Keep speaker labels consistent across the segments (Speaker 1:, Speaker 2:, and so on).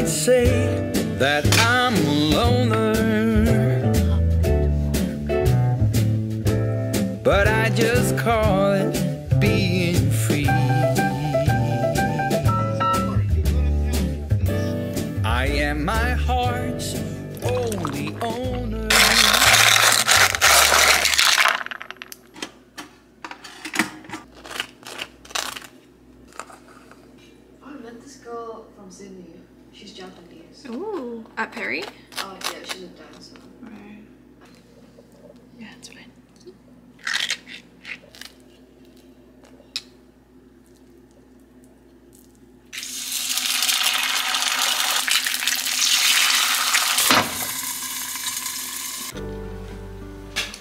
Speaker 1: might say that I'm
Speaker 2: Ooh, at Perry?
Speaker 3: Oh yeah, she's a dancer.
Speaker 2: Right. Yeah, it's fine.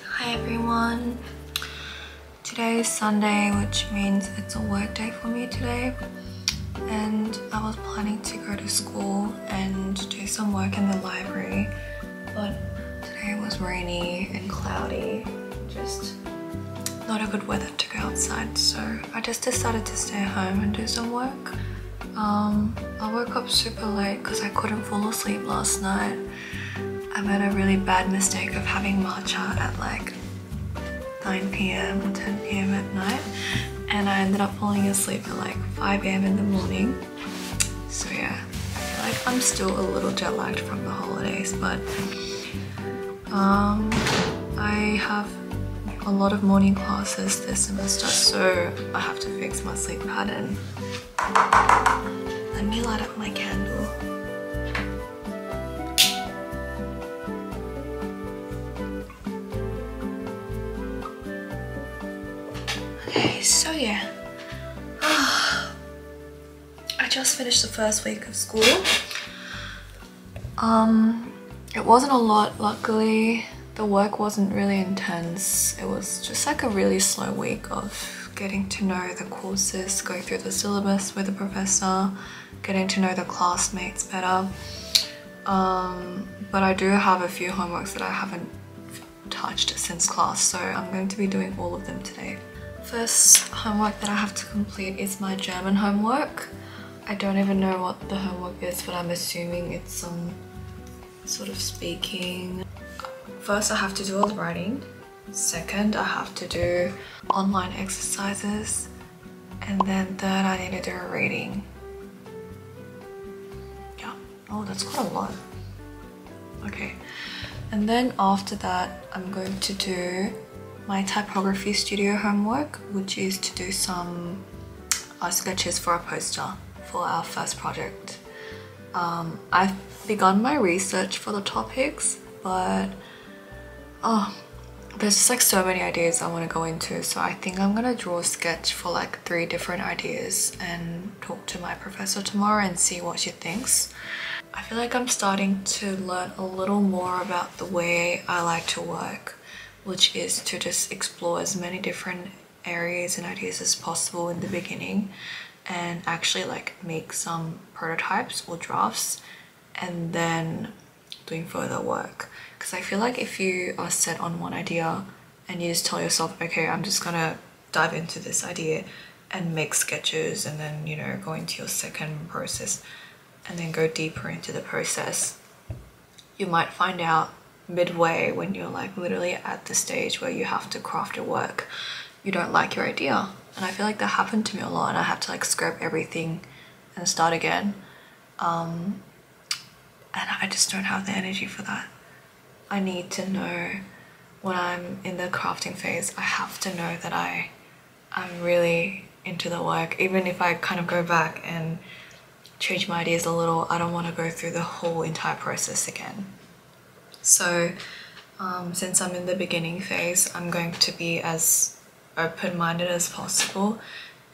Speaker 2: Hi everyone. Today is Sunday, which means it's a work day for me today. And I was planning to go to school and do some work in the library, but today was rainy and cloudy. Just not a good weather to go outside, so I just decided to stay home and do some work. Um, I woke up super late because I couldn't fall asleep last night. I made a really bad mistake of having matcha at like 9 p.m. or 10 p.m. at night and I ended up falling asleep at like 5 a.m. in the morning. So yeah, I feel like I'm still a little jet lagged from the holidays but um, I have a lot of morning classes this semester so I have to fix my sleep pattern. Let me light up my candle. Okay, so yeah. I just finished the first week of school. Um, it wasn't a lot, luckily. The work wasn't really intense. It was just like a really slow week of getting to know the courses, going through the syllabus with the professor, getting to know the classmates better. Um, but I do have a few homeworks that I haven't touched since class, so I'm going to be doing all of them today. First homework that I have to complete is my German homework. I don't even know what the homework is, but I'm assuming it's some sort of speaking. First, I have to do all the writing. Second, I have to do online exercises. And then third, I need to do a reading. Yeah. Oh, that's quite a lot. Okay. And then after that, I'm going to do my typography studio homework, which is to do some uh, sketches for a poster for our first project. Um, I've begun my research for the topics, but oh, there's just like so many ideas I want to go into. So I think I'm gonna draw a sketch for like three different ideas and talk to my professor tomorrow and see what she thinks. I feel like I'm starting to learn a little more about the way I like to work which is to just explore as many different areas and ideas as possible in the beginning and actually like make some prototypes or drafts and then doing further work. Because I feel like if you are set on one idea and you just tell yourself okay I'm just gonna dive into this idea and make sketches and then you know go into your second process and then go deeper into the process you might find out midway when you're like literally at the stage where you have to craft your work. You don't like your idea. And I feel like that happened to me a lot and I had to like scrap everything and start again. Um, and I just don't have the energy for that. I need to know when I'm in the crafting phase I have to know that I I'm really into the work. Even if I kind of go back and change my ideas a little I don't want to go through the whole entire process again so um, since I'm in the beginning phase, I'm going to be as open-minded as possible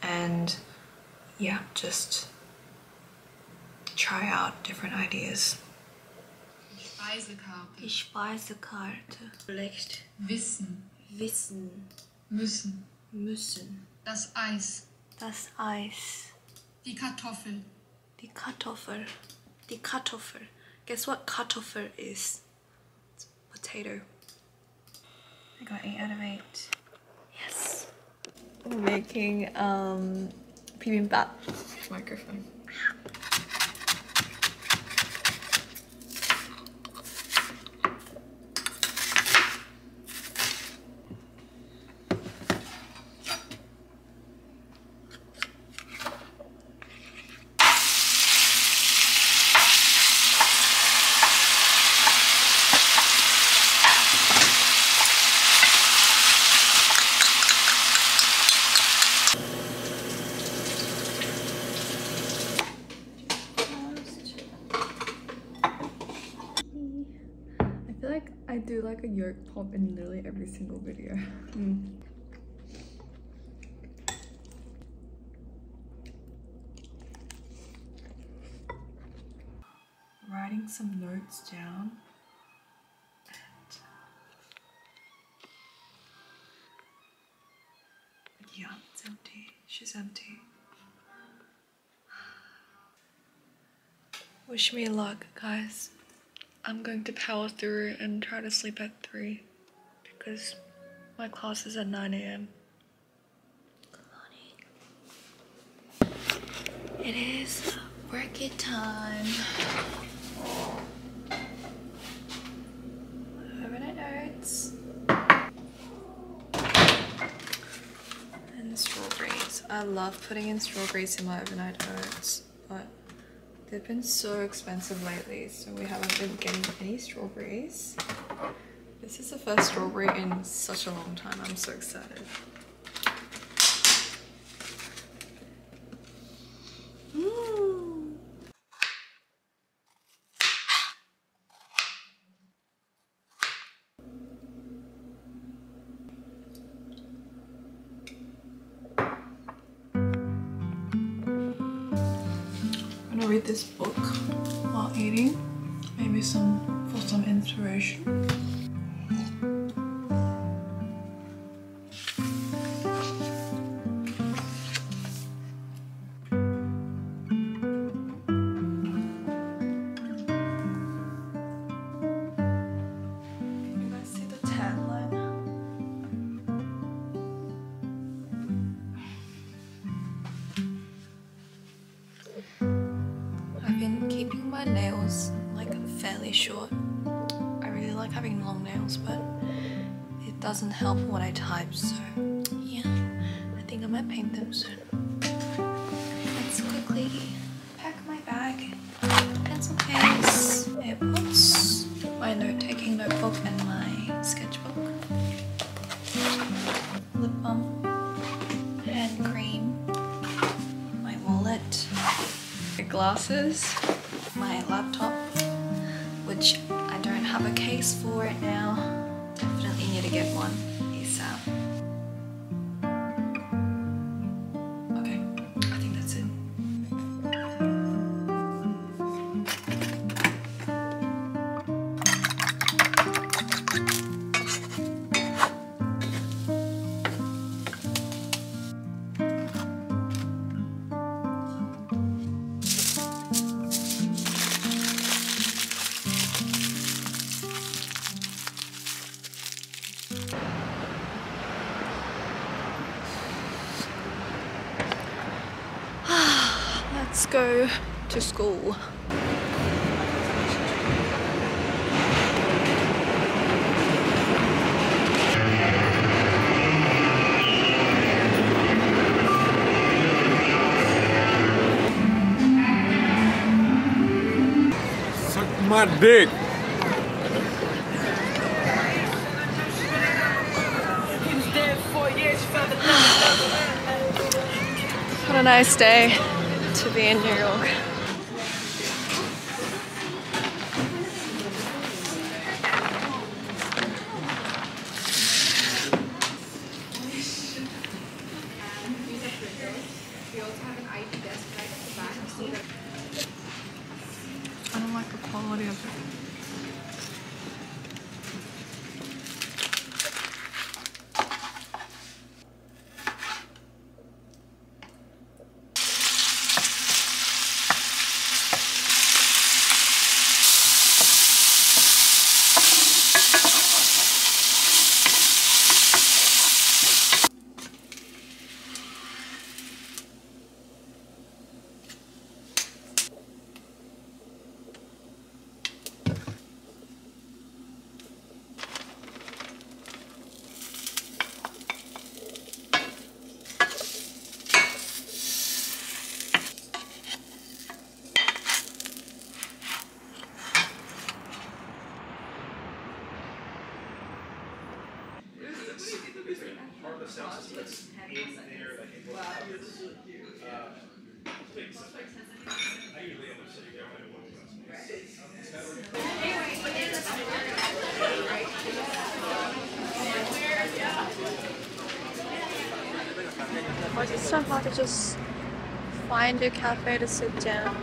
Speaker 2: and yeah, just try out different ideas.
Speaker 4: Speisekarte.
Speaker 2: Die Speisekarte. Schlecht.
Speaker 4: Wissen.
Speaker 2: Wissen
Speaker 4: Müssen.
Speaker 2: müssen.
Speaker 4: Das Eis.
Speaker 2: Das Eis.
Speaker 4: Die Kartoffel.
Speaker 2: Die Kartoffel. Die Kartoffel. Guess what Kartoffel is? It's potato. I got 8 out of 8. Yes. We're making um bibimbap. Microphone. Feel like I do like a yolk pop in literally every single video. Mm. Writing some notes down. And yeah, it's empty. She's empty. Wish me luck, guys. I'm going to power through and try to sleep at 3 because my class is at 9 a.m. It is work time. Overnight oats. And strawberries. I love putting in strawberries in my overnight oats, but they've been so expensive lately, so we haven't been getting any strawberries. This is the first strawberry in such a long time. I'm so excited. My nails like fairly short. Doesn't help when I type, so yeah, I think I might paint them soon. Let's quickly pack my bag, pencil case, AirPods, my note-taking notebook, and my sketchbook, lip balm, hand cream, my wallet, my glasses, my laptop, which I don't have a case for right now. Get one Let's go to school.
Speaker 5: Suck my dick.
Speaker 2: What a nice day to be in New York. in there, like in. I usually want to.
Speaker 3: It's so hard to just find a cafe to sit down.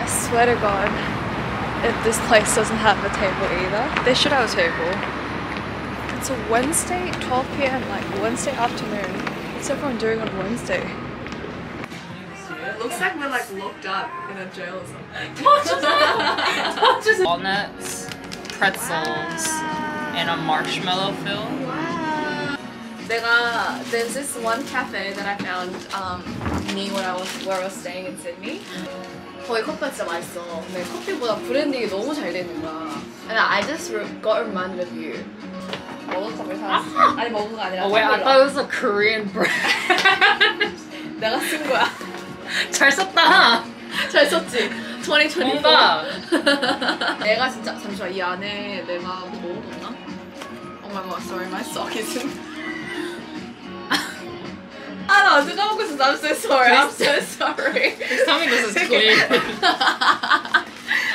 Speaker 3: I swear to God if this place doesn't have a table either, they should have a table. It's a Wednesday, 12 p.m., like Wednesday afternoon. What's everyone doing on Wednesday? It looks like we're like locked up in a jail or something.
Speaker 6: walnuts, pretzels, and a marshmallow fill.
Speaker 3: 내가 there's this one cafe that I found um, me when I was where I was staying in Sydney. 거기 커피가 진짜 맛있어. 근데 커피보다 브랜딩이 너무 잘 되는 거야. And I just got reminded of you. 먹은 커피 사왔어. 아니 먹은 거 아니라.
Speaker 6: Oh wait, I thought it was a Korean brand.
Speaker 3: 내가 쓴 거야.
Speaker 6: 잘 썼다.
Speaker 3: 잘 썼지. 2024.
Speaker 6: 뭔가.
Speaker 3: 내가 진짜 잠시만 이 안에 내가 뭐 먹었나? Oh my god, sorry, my sock isn't. I don't know. I'm so sorry. I'm so sorry.
Speaker 6: Please tell me this is clean.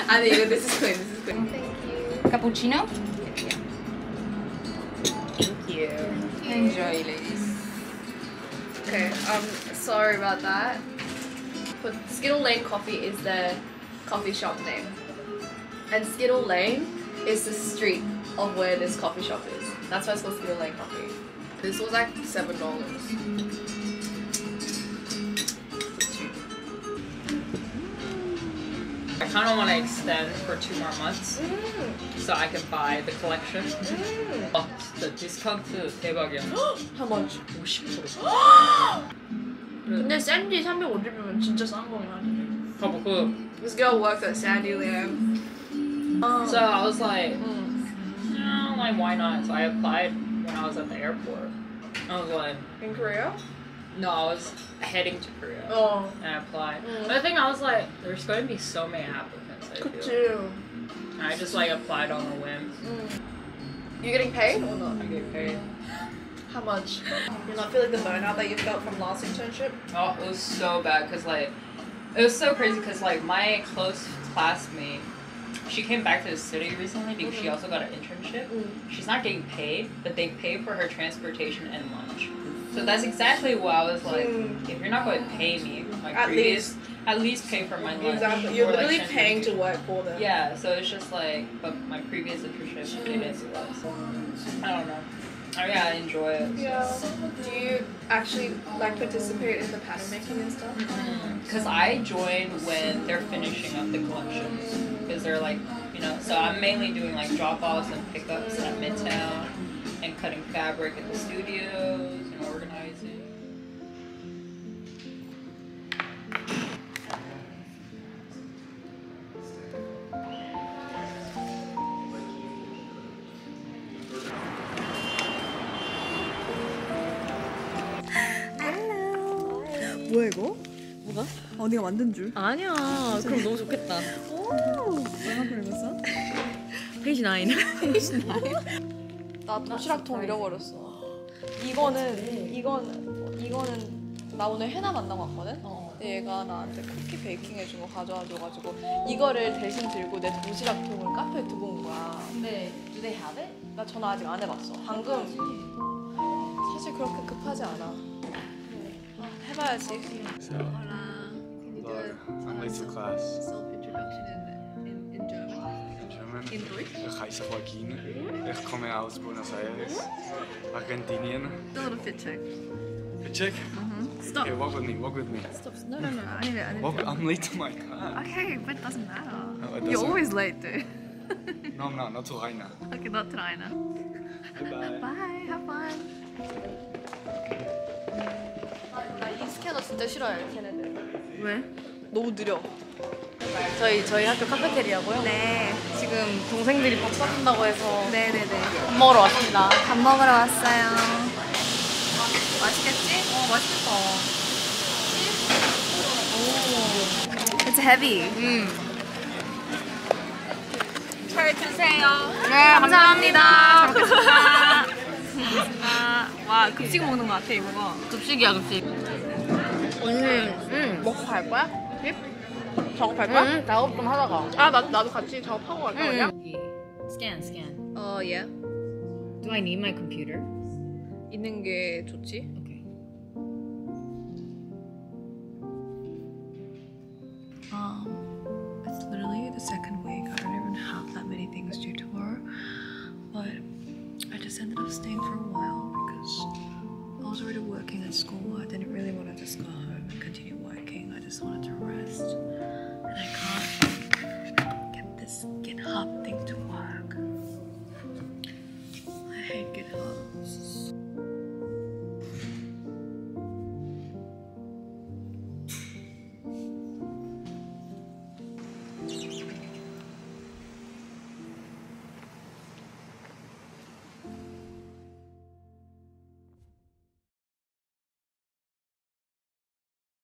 Speaker 3: I think this is clean. This is clean. Thank you.
Speaker 6: Cappuccino? Thank you. Thank you. Enjoy, ladies.
Speaker 3: Okay, I'm um, sorry about that. But Skittle Lane Coffee is the coffee shop name. And Skittle Lane is the street of where this coffee shop is. That's why it's called Skittle Lane Coffee. This was like $7.
Speaker 6: I kind of want to extend for two more months so I can buy the collection. 아, 진짜 디스카운트 대박이야.
Speaker 3: How much?
Speaker 6: 50%.
Speaker 3: 근데 샌디 350이면 진짜 싼 거야.
Speaker 6: 가보고. 그,
Speaker 3: This girl worked at Sandy Liam.
Speaker 6: So I was like,
Speaker 3: 음.
Speaker 6: no, like why not? So I applied when I was at the airport. I was like,
Speaker 3: In Korea?
Speaker 6: No, I was heading to Korea.
Speaker 3: Oh.
Speaker 6: And I applied.
Speaker 3: Mm.
Speaker 6: But I think I was like, there's going to be so many applicants. I
Speaker 3: Could
Speaker 6: And I just like applied on a whim. Mm.
Speaker 3: You getting paid or not?
Speaker 6: I get paid.
Speaker 3: How much? You're not feeling the burnout that you felt from last internship?
Speaker 6: Oh, it was so bad because like, it was so crazy because like my close classmate, she came back to the city recently because mm-hmm. she also got an internship.
Speaker 3: Mm.
Speaker 6: She's not getting paid, but they pay for her transportation and lunch. So that's exactly what I was like.
Speaker 3: Mm.
Speaker 6: If you're not going to pay me, my
Speaker 3: At
Speaker 6: previous, at least pay for my lunch.
Speaker 3: Exactly. You're
Speaker 6: or, like,
Speaker 3: literally paying
Speaker 6: to-
Speaker 3: work for them.
Speaker 6: Yeah, so it's just like, but my previous internship didn't do. So I don't know. Oh yeah, I enjoy it.
Speaker 3: Yeah. Do you actually like participate in the pattern making and stuff?
Speaker 6: Because I join when they're finishing up the collections. Because they're like, you know, so I'm mainly doing like drop offs and pickups at Midtown and cutting fabric in the studios and organizing.
Speaker 7: 뭐야 이거? 뭐가? 언니가 만든 줄.
Speaker 8: 아니야. 그럼 너무 좋겠다.
Speaker 7: 얼마 그리었어?
Speaker 8: 페이지 9.
Speaker 3: 나 도시락통 잃어버렸어. 이거는 이건 이거는 나 오늘 해나 만나고 왔거든. 근데 얘가 나한테 쿠키 베이킹 해준 거 가져와줘가지고 이거를 대신 들고 내 도시락통을 카페에 두고 온 거야.
Speaker 6: 근데 do they have it?
Speaker 3: 나 전화 아직 안 해봤어. 방금 사실 그렇게 급하지 않아. 아, 해봐야지.
Speaker 9: So, hello, I'm late to class.
Speaker 10: Self-introduction in, in, in German.
Speaker 9: In German.
Speaker 10: In Deutsch?
Speaker 9: Ich heiße Joaquin. Ich komme aus Buenos Aires, Argentinien.
Speaker 10: A little fit check.
Speaker 9: Check.
Speaker 10: Stop.
Speaker 9: Okay, walk with me. Walk with me.
Speaker 10: Stop. No, no, no. I need it. I need
Speaker 9: Walk,
Speaker 10: it.
Speaker 9: I'm late to my class.
Speaker 10: Okay, but it doesn't matter.
Speaker 9: No, it
Speaker 10: You're
Speaker 9: doesn't.
Speaker 10: always late, dude.
Speaker 9: No, I'm not. Not to Raina.
Speaker 10: okay, not tonight. now.
Speaker 9: Goodbye.
Speaker 10: Bye. Have fun.
Speaker 3: 나이 스캐너 진짜 싫어요, 걔네들.
Speaker 10: 왜?
Speaker 3: 너무 느려.
Speaker 8: 저희 저희 학교 카페테리아고요.
Speaker 10: 네.
Speaker 8: 지금 동생들이 밥 사준다고 해서
Speaker 10: 네네네.
Speaker 8: 밥 먹으러 왔습니다.
Speaker 10: 밥 먹으러 왔어요. 맛있겠지?
Speaker 8: 어 맛있겠다.
Speaker 10: It's heavy.
Speaker 8: 음.
Speaker 10: 잘 드세요.
Speaker 8: 네
Speaker 10: 감사합니다. 잘 먹겠습니다. 와 급식 먹는 것 같아 이거.
Speaker 8: 급식이야 급식. 언니, 응.
Speaker 3: 먹고 갈 거야? 집? 작업할 거야?
Speaker 8: 응. 작업 좀 하다가.
Speaker 3: 아, 나, 나도 같이 작업하고 갈까, 그냥?
Speaker 8: 스캔.
Speaker 10: Oh yeah.
Speaker 6: Do I need my computer?
Speaker 2: 있는 게 좋지.